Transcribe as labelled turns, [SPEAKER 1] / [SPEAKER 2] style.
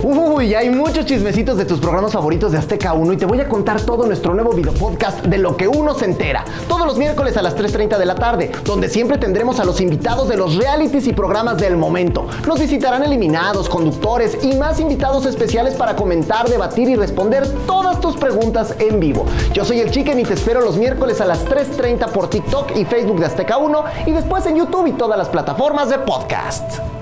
[SPEAKER 1] Uy, hay muchos chismecitos de tus programas favoritos de Azteca 1 y te voy a contar todo nuestro nuevo video podcast de lo que uno se entera. Todos los miércoles a las 3.30 de la tarde, donde siempre tendremos a los invitados de los realities y programas del momento. Nos visitarán eliminados, conductores y más invitados especiales para comentar, debatir y responder todas tus preguntas en vivo. Yo soy el Chicken y te espero los miércoles a las 3.30 por TikTok y Facebook de Azteca 1 y después en YouTube y todas las plataformas de podcast.